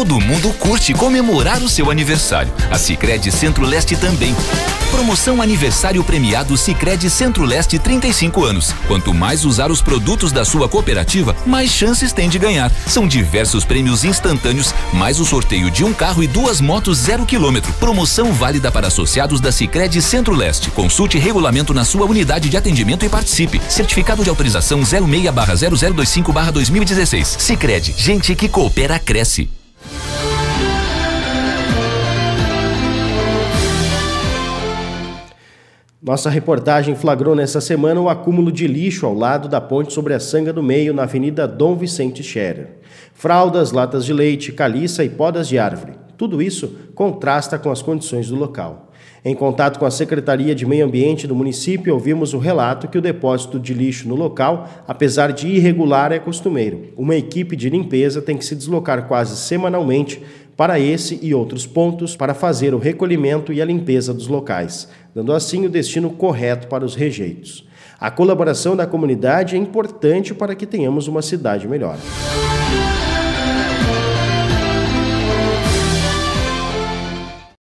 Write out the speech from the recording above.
Todo mundo curte comemorar o seu aniversário. A Sicredi Centro-Leste também. Promoção Aniversário Premiado Sicredi Centro-Leste 35 anos. Quanto mais usar os produtos da sua cooperativa, mais chances tem de ganhar. São diversos prêmios instantâneos, mais o sorteio de um carro e duas motos zero quilômetro. Promoção válida para associados da Sicredi Centro-Leste. Consulte regulamento na sua unidade de atendimento e participe. Certificado de autorização 06/0025/2016. Sicredi, gente que coopera cresce. Nossa reportagem flagrou nessa semana o acúmulo de lixo ao lado da ponte sobre a Sanga do Meio, na Avenida Dom Vicente Scherer. Fraldas, latas de leite, caliça e podas de árvore. Tudo isso contrasta com as condições do local. Em contato com a Secretaria de Meio Ambiente do município, ouvimos o relato que o depósito de lixo no local, apesar de irregular, é costumeiro. Uma equipe de limpeza tem que se deslocar quase semanalmente para esse e outros pontos para fazer o recolhimento e a limpeza dos locais, dando assim o destino correto para os rejeitos. A colaboração da comunidade é importante para que tenhamos uma cidade melhor.